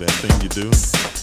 that thing you do.